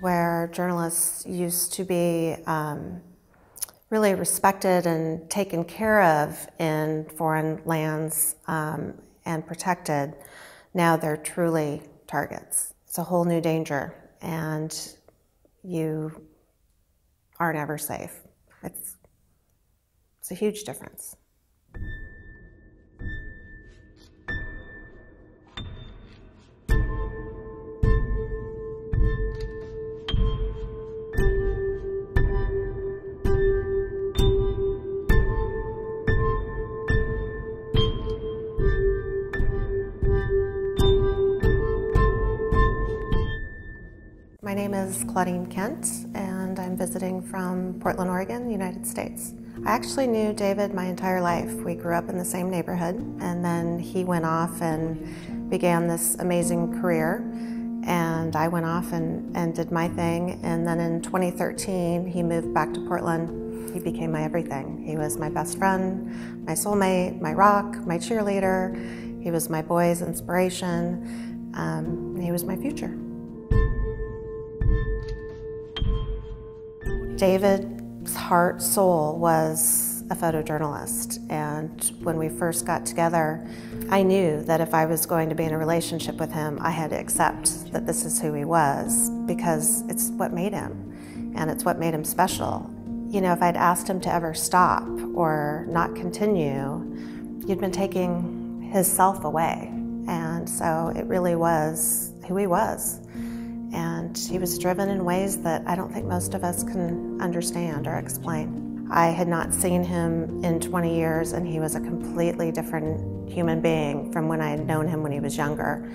where journalists used to be um, really respected and taken care of in foreign lands um, and protected, now they're truly targets. It's a whole new danger, and you aren't ever safe. It's, it's a huge difference. My name is Claudine Kent, and I'm visiting from Portland, Oregon, United States. I actually knew David my entire life. We grew up in the same neighborhood, and then he went off and began this amazing career. And I went off and, and did my thing. And then in 2013, he moved back to Portland. He became my everything. He was my best friend, my soulmate, my rock, my cheerleader. He was my boy's inspiration. Um, he was my future. David's heart, soul was a photojournalist. And when we first got together, I knew that if I was going to be in a relationship with him, I had to accept that this is who he was because it's what made him and it's what made him special. You know, if I'd asked him to ever stop or not continue, you'd been taking his self away. And so it really was who he was and he was driven in ways that I don't think most of us can understand or explain. I had not seen him in 20 years, and he was a completely different human being from when I had known him when he was younger.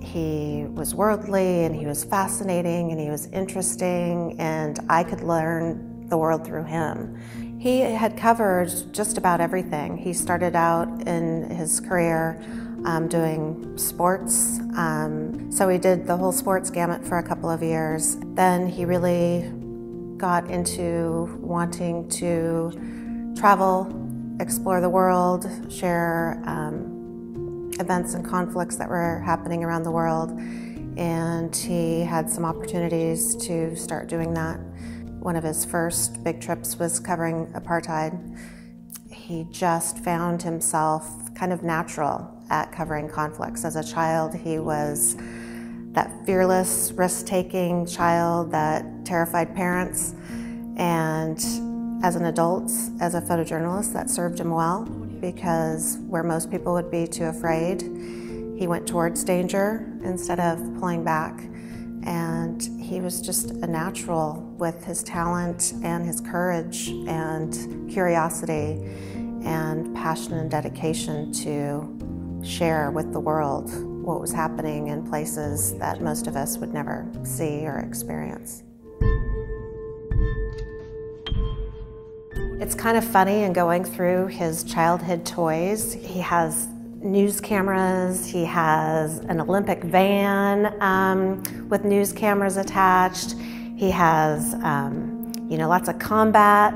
He was worldly, and he was fascinating, and he was interesting, and I could learn the world through him. He had covered just about everything. He started out in his career um, doing sports. Um, so he did the whole sports gamut for a couple of years. Then he really got into wanting to travel, explore the world, share um, events and conflicts that were happening around the world. And he had some opportunities to start doing that. One of his first big trips was covering apartheid. He just found himself kind of natural at covering conflicts. As a child, he was that fearless, risk taking child that terrified parents. And as an adult, as a photojournalist, that served him well because where most people would be too afraid, he went towards danger instead of pulling back. And he was just a natural with his talent and his courage and curiosity and passion and dedication to share with the world what was happening in places that most of us would never see or experience. It's kind of funny in going through his childhood toys. He has news cameras, he has an Olympic van um, with news cameras attached, he has, um, you know, lots of combat,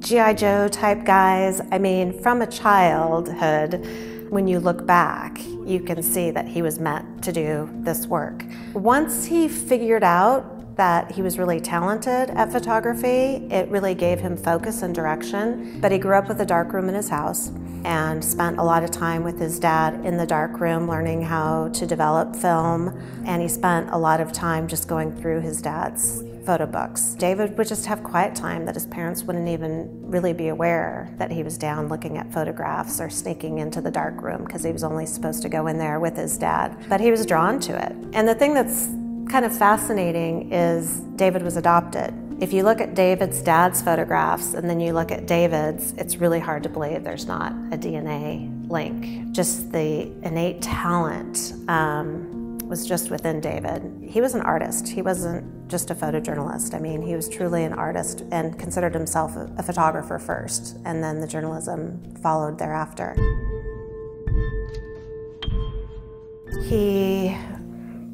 G.I. Joe type guys. I mean, from a childhood, when you look back, you can see that he was meant to do this work. Once he figured out that he was really talented at photography, it really gave him focus and direction. But he grew up with a dark room in his house and spent a lot of time with his dad in the dark room learning how to develop film. And he spent a lot of time just going through his dad's photo books. David would just have quiet time that his parents wouldn't even really be aware that he was down looking at photographs or sneaking into the dark room because he was only supposed to go in there with his dad. But he was drawn to it. And the thing that's kind of fascinating is David was adopted. If you look at David's dad's photographs and then you look at David's, it's really hard to believe there's not a DNA link. Just the innate talent um, was just within David. He was an artist. He wasn't just a photojournalist. I mean, he was truly an artist and considered himself a, photographer first, and then the journalism followed thereafter. He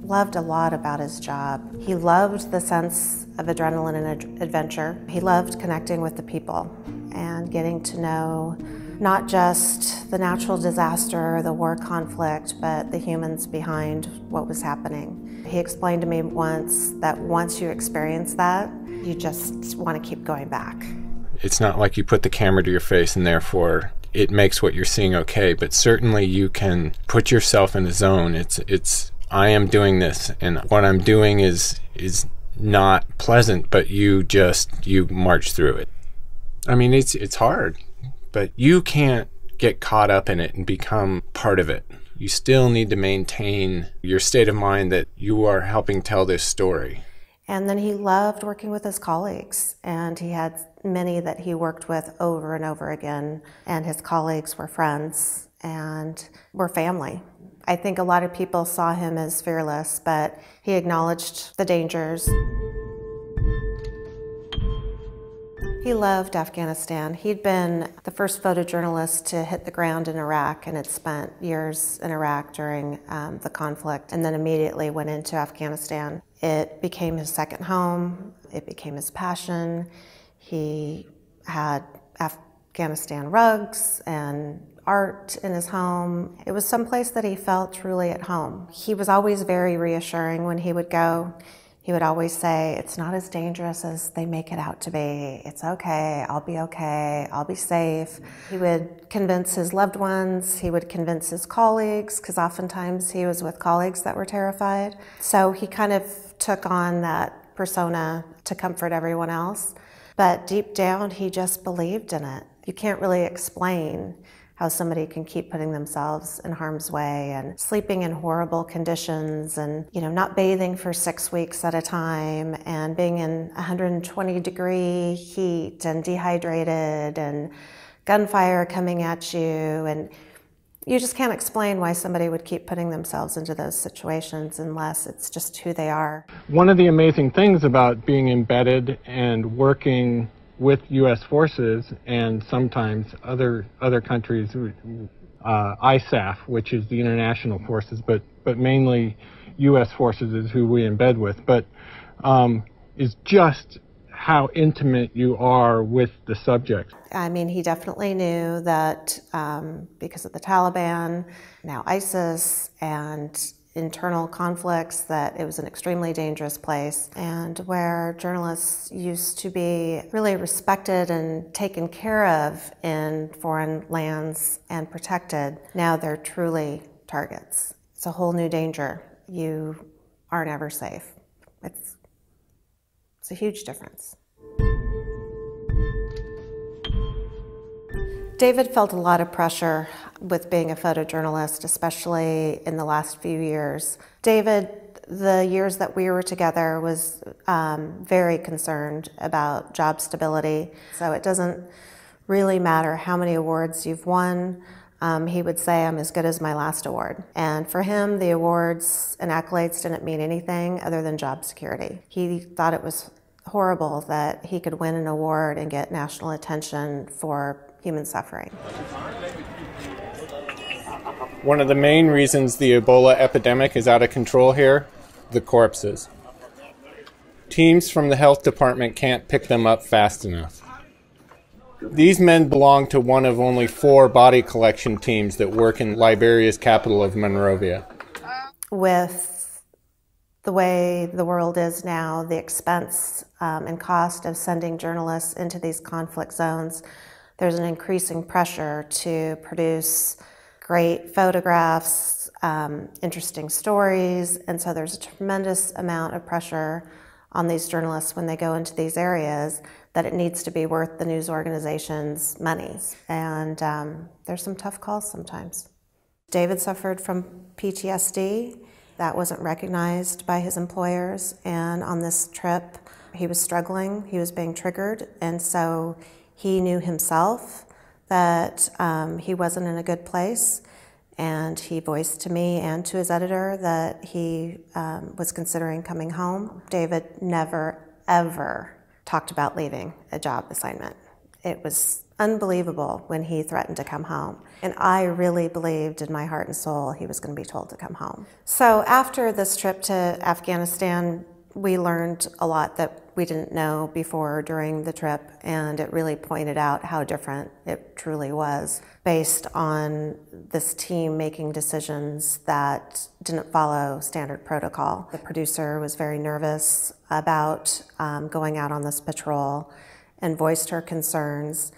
loved a lot about his job. He loved the sense of adrenaline and ad adventure. He loved connecting with the people and getting to know not just the natural disaster the war conflict, but the humans behind what was happening. He explained to me once that once you experience that, you just want to keep going back. It's not like you put the camera to your face and therefore it makes what you're seeing okay, but certainly you can put yourself in the zone. It's it's I am doing this and what I'm doing is is not pleasant, but you just you march through it. I mean, it's it's hard, but you can't get caught up in it and become part of it. You still need to maintain your state of mind that you are helping tell this story. And then he loved working with his colleagues, and he had many that he worked with over and over again, and his colleagues were friends and were family. I think a lot of people saw him as fearless, but he acknowledged the dangers. He loved Afghanistan. He'd been the first photojournalist to hit the ground in Iraq and had spent years in Iraq during um, the conflict and then immediately went into Afghanistan. It became his second home, it became his passion. He had Afghanistan rugs and art in his home. It was someplace that he felt truly at home. He was always very reassuring when he would go. He would always say, It's not as dangerous as they make it out to be. It's okay. I'll be okay. I'll be safe. He would convince his loved ones. He would convince his colleagues, because oftentimes he was with colleagues that were terrified. So he kind of took on that persona to comfort everyone else. But deep down, he just believed in it. You can't really explain how somebody can keep putting themselves in harm's way and sleeping in horrible conditions and you know not bathing for six weeks at a time and being in 120 degree heat and dehydrated and gunfire coming at you and you just can't explain why somebody would keep putting themselves into those situations unless it's just who they are. One of the amazing things about being embedded and working with U.S. forces and sometimes other other countries, uh, ISAF, which is the international forces, but but mainly U.S. forces is who we embed with. But um, is just how intimate you are with the subject. I mean, he definitely knew that um, because of the Taliban, now ISIS, and internal conflicts, that it was an extremely dangerous place, and where journalists used to be really respected and taken care of in foreign lands and protected, now they're truly targets. It's a whole new danger. You are never safe. It's, it's a huge difference. David felt a lot of pressure with being a photojournalist, especially in the last few years. David, the years that we were together, was um, very concerned about job stability. So it doesn't really matter how many awards you've won. Um, he would say, I'm as good as my last award. And for him, the awards and accolades didn't mean anything other than job security. He thought it was horrible that he could win an award and get national attention for human suffering. One of the main reasons the Ebola epidemic is out of control here the corpses. Teams from the health department can't pick them up fast enough. These men belong to one of only four body collection teams that work in Liberia's capital of Monrovia. With the way the world is now, the expense um, and cost of sending journalists into these conflict zones there's an increasing pressure to produce great photographs, um, interesting stories, and so there's a tremendous amount of pressure on these journalists when they go into these areas that it needs to be worth the news organization's money. And um, there's some tough calls sometimes. David suffered from PTSD. That wasn't recognized by his employers. And on this trip, he was struggling, he was being triggered, and so he knew himself that um, he wasn't in a good place, and he voiced to me and to his editor that he um, was considering coming home. David never, ever talked about leaving a job assignment. It was unbelievable when he threatened to come home. And I really believed in my heart and soul he was going to be told to come home. So after this trip to Afghanistan, we learned a lot that we didn't know before during the trip, and it really pointed out how different it truly was based on this team making decisions that didn't follow standard protocol. The producer was very nervous about um, going out on this patrol and voiced her concerns,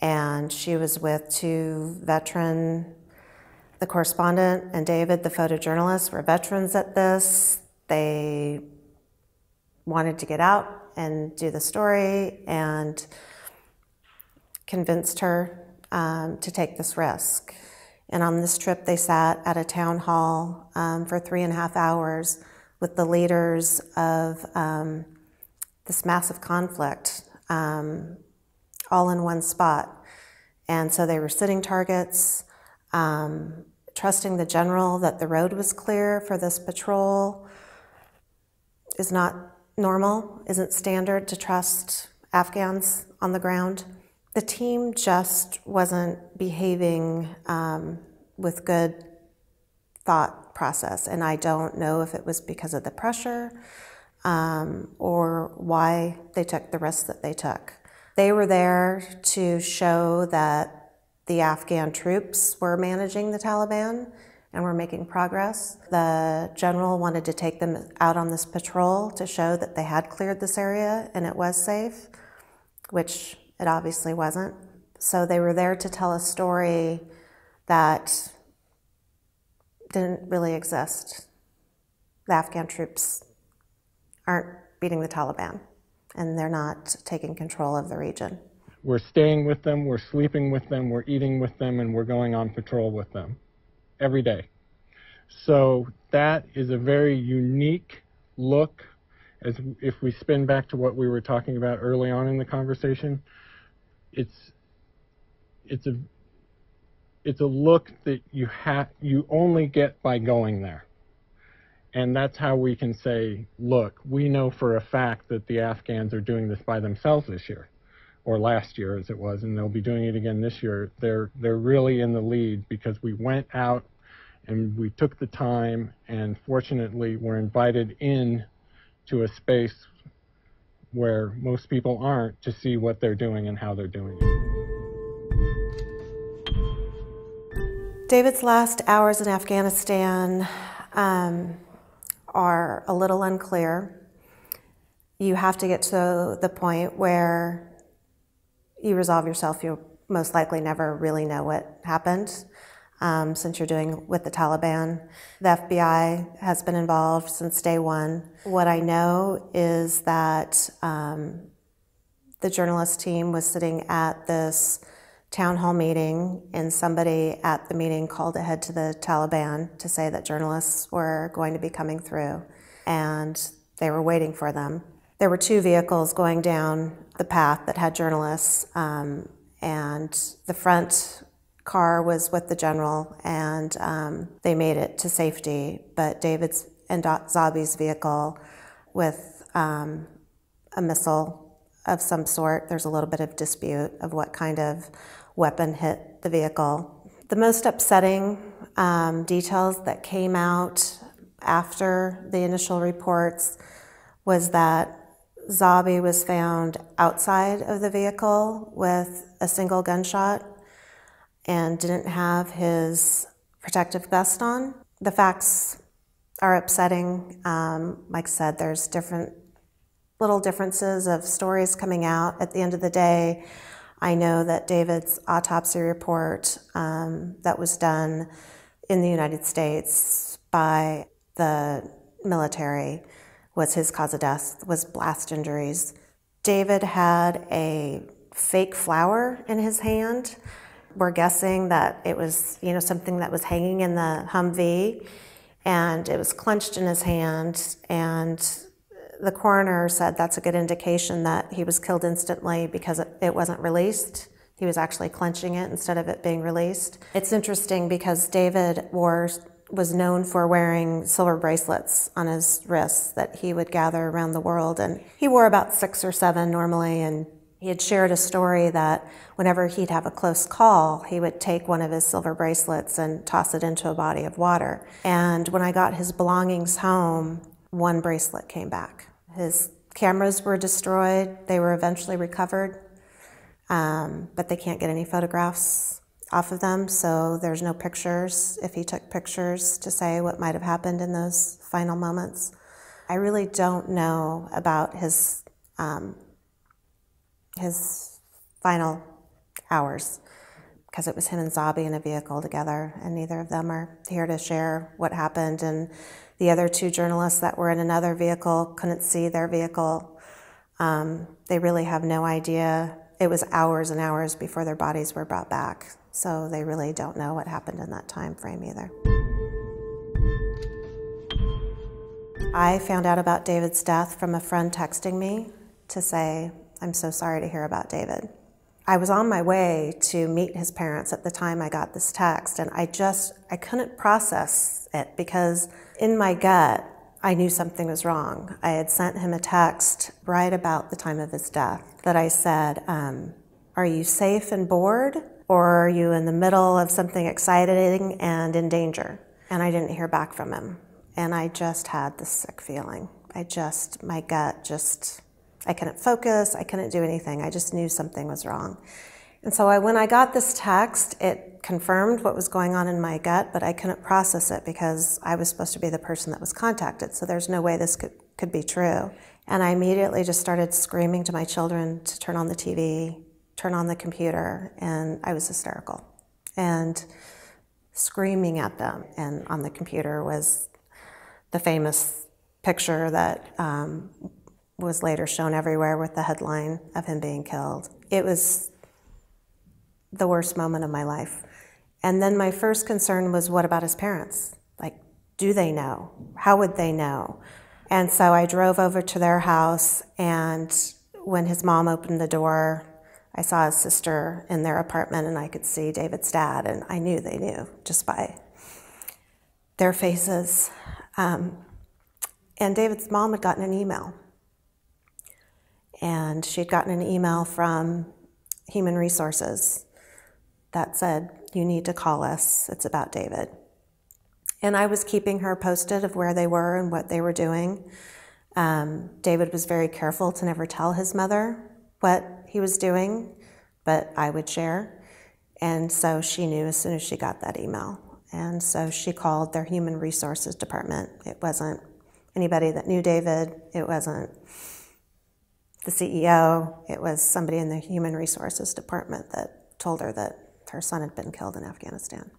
and she was with two veteran the correspondent and David, the photojournalist, were veterans at this. They wanted to get out and do the story and convinced her um, to take this risk. And on this trip, they sat at a town hall um, for three and a half hours with the leaders of um, this massive conflict um, all in one spot. And so they were sitting targets, um, trusting the general that the road was clear for this patrol is not normal, isn't standard to trust Afghans on the ground. The team just wasn't behaving um, with good thought process, and I don't know if it was because of the pressure um, or why they took the risks that they took. They were there to show that the Afghan troops were managing the Taliban and we're making progress. The general wanted to take them out on this patrol to show that they had cleared this area and it was safe, which it obviously wasn't. So they were there to tell a story that didn't really exist. The Afghan troops aren't beating the Taliban and they're not taking control of the region. We're staying with them, we're sleeping with them, we're eating with them, and we're going on patrol with them every day. So that is a very unique look as if we spin back to what we were talking about early on in the conversation, it's it's a it's a look that you have you only get by going there. And that's how we can say, look, we know for a fact that the Afghans are doing this by themselves this year or last year as it was, and they'll be doing it again this year. They're they're really in the lead because we went out and we took the time and fortunately were invited in to a space where most people aren't to see what they're doing and how they're doing it. David's last hours in Afghanistan um, are a little unclear. You have to get to the point where you resolve yourself, you'll most likely never really know what happened. Um, since you're doing with the Taliban. The FBI has been involved since day one. What I know is that um, the journalist team was sitting at this town hall meeting, and somebody at the meeting called ahead to the Taliban to say that journalists were going to be coming through, and they were waiting for them. There were two vehicles going down the path that had journalists, um, and the front car was with the general, and um, they made it to safety. But David's and Zabi's vehicle with um, a missile of some sort. There's a little bit of dispute of what kind of weapon hit the vehicle. The most upsetting um, details that came out after the initial reports was that Zabi was found outside of the vehicle with a single gunshot and didn't have his protective vest on. The facts are upsetting. Um, like I said, there's different little differences of stories coming out. At the end of the day, I know that David's autopsy report um, that was done in the United States by the military was his cause of death, was blast injuries. David had a fake flower in his hand. We're guessing that it was, you know, something that was hanging in the Humvee, and it was clenched in his hand. And the coroner said that's a good indication that he was killed instantly because it wasn't released. He was actually clenching it instead of it being released. It's interesting because David wore was known for wearing silver bracelets on his wrists that he would gather around the world. And he wore about six or seven normally. And he had shared a story that whenever he'd have a close call, he would take one of his silver bracelets and toss it into a body of water. And when I got his belongings home, one bracelet came back. His cameras were destroyed. They were eventually recovered, um, but they can't get any photographs off of them, so there's no pictures if he took pictures to say what might have happened in those final moments. I really don't know about his um, his final hours because it was him and Zabi in a vehicle together, and neither of them are here to share what happened. And the other two journalists that were in another vehicle couldn't see their vehicle. Um, they really have no idea. It was hours and hours before their bodies were brought back, so they really don't know what happened in that time frame either. I found out about David's death from a friend texting me to say, I'm so sorry to hear about David. I was on my way to meet his parents at the time I got this text, and I just, I couldn't process it because in my gut, I knew something was wrong. I had sent him a text right about the time of his death that I said, um, Are you safe and bored? Or are you in the middle of something exciting and in danger? And I didn't hear back from him. And I just had this sick feeling. I just, my gut just I couldn't focus, I couldn't do anything. I just knew something was wrong. And so I, when I got this text, it confirmed what was going on in my gut, but I couldn't process it because I was supposed to be the person that was contacted. So there's no way this could, could be true. And I immediately just started screaming to my children to turn on the TV, turn on the computer, and I was hysterical. And screaming at them. And on the computer was the famous picture that um, was later shown everywhere with the headline of him being killed. It was the worst moment of my life. And then my first concern was what about his parents? Like, do they know? How would they know? And so I drove over to their house, and when his mom opened the door, I saw his sister in their apartment, and I could see David's dad, and I knew they knew just by their faces. Um, and David's mom had gotten an email and she'd gotten an email from Human Resources that said, You need to call us. It's about David. And I was keeping her posted of where they were and what they were doing. Um, David was very careful to never tell his mother what he was doing, but I would share. And so she knew as soon as she got that email. And so she called their human resources department. It wasn't anybody that knew David, it wasn't the CEO, it was somebody in the human resources department that told her that her son had been killed in Afghanistan.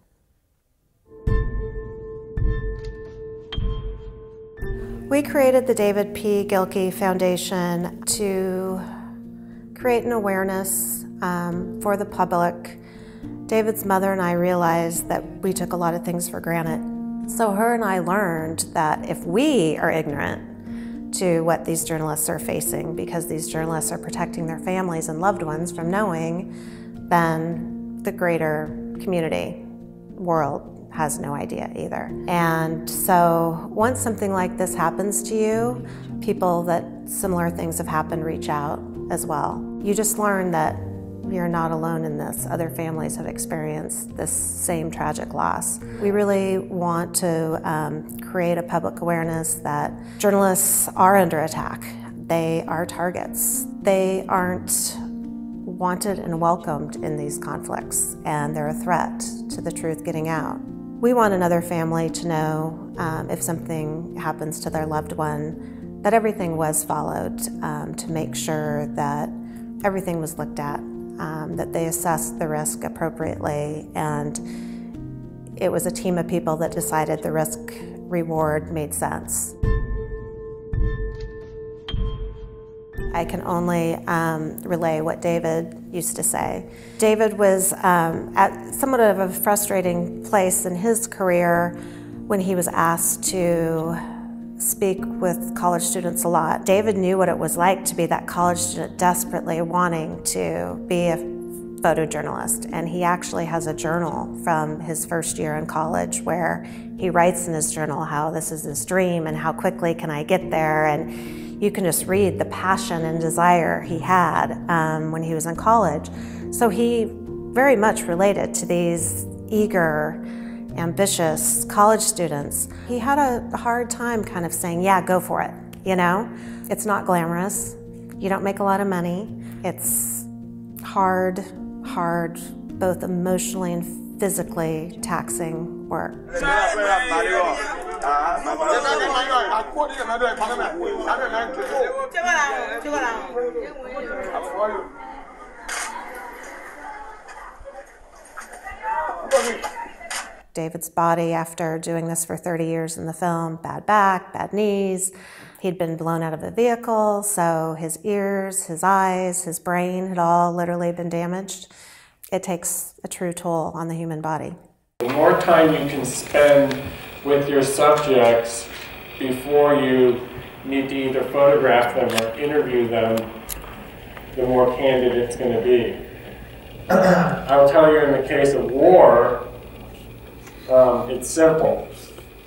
We created the David P. Gilkey Foundation to create an awareness um, for the public. David's mother and I realized that we took a lot of things for granted. So her and I learned that if we are ignorant, to what these journalists are facing because these journalists are protecting their families and loved ones from knowing, then the greater community world has no idea either. And so once something like this happens to you, people that similar things have happened reach out as well. You just learn that you're not alone in this. Other families have experienced this same tragic loss. We really want to um, create a public awareness that journalists are under attack. They are targets. They aren't wanted and welcomed in these conflicts, and they're a threat to the truth getting out. We want another family to know um, if something happens to their loved one that everything was followed um, to make sure that everything was looked at um, that they assessed the risk appropriately, and it was a team of people that decided the risk reward made sense. I can only um, relay what David used to say. David was um, at somewhat of a frustrating place in his career when he was asked to speak with college students a lot. David knew what it was like to be that college student desperately wanting to be a photojournalist. And he actually has a journal from his first year in college where he writes in his journal how this is his dream and how quickly can I get there. And you can just read the passion and desire he had um, when he was in college. So he very much related to these eager, ambitious college students. He had a hard time kind of saying, yeah, go for it. you know? It's not glamorous. You don't make a lot of money. It's hard, hard, both emotionally and physically taxing work. David's body, after doing this for 30 years in the film, bad back, bad knees. He'd been blown out of a vehicle, so his ears, his eyes, his brain had all literally been damaged. It takes a true toll on the human body. The more time you can spend with your subjects before you need to either photograph them or interview them, the more candid it's going to be. I'll tell you in the case of war, um, it's simple.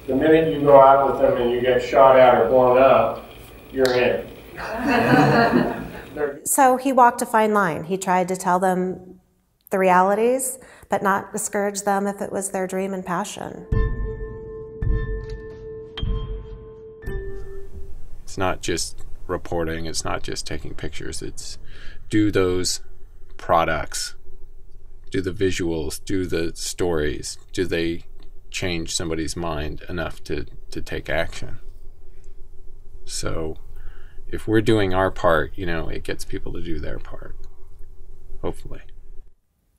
The minute you go out with them and you get shot at or blown up, you're in. so he walked a fine line. He tried to tell them the realities, but not discourage them if it was their dream and passion. It's not just reporting, it's not just taking pictures, it's do those products, do the visuals, do the stories, do they change somebody's mind enough to, to take action? So if we're doing our part, you know, it gets people to do their part, hopefully.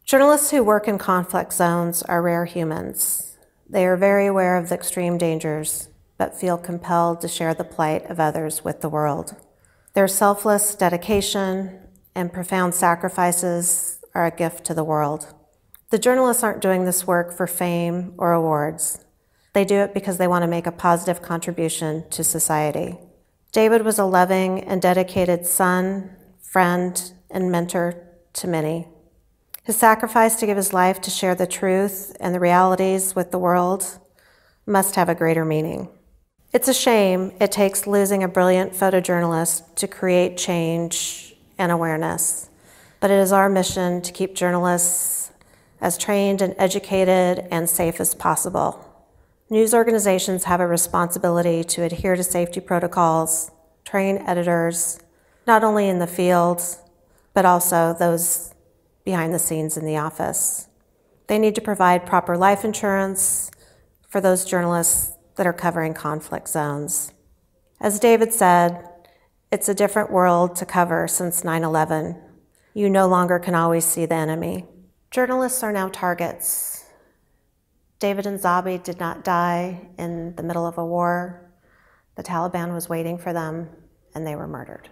Journalists who work in conflict zones are rare humans. They are very aware of the extreme dangers but feel compelled to share the plight of others with the world. Their selfless dedication and profound sacrifices are a gift to the world. The journalists aren't doing this work for fame or awards. They do it because they want to make a positive contribution to society. David was a loving and dedicated son, friend, and mentor to many. His sacrifice to give his life to share the truth and the realities with the world must have a greater meaning. It's a shame it takes losing a brilliant photojournalist to create change and awareness, but it is our mission to keep journalists as trained and educated and safe as possible. News organizations have a responsibility to adhere to safety protocols, train editors, not only in the field, but also those behind the scenes in the office. They need to provide proper life insurance for those journalists that are covering conflict zones. As David said, it's a different world to cover since 9 11. You no longer can always see the enemy. Journalists are now targets. David and Zabi did not die in the middle of a war. The Taliban was waiting for them, and they were murdered.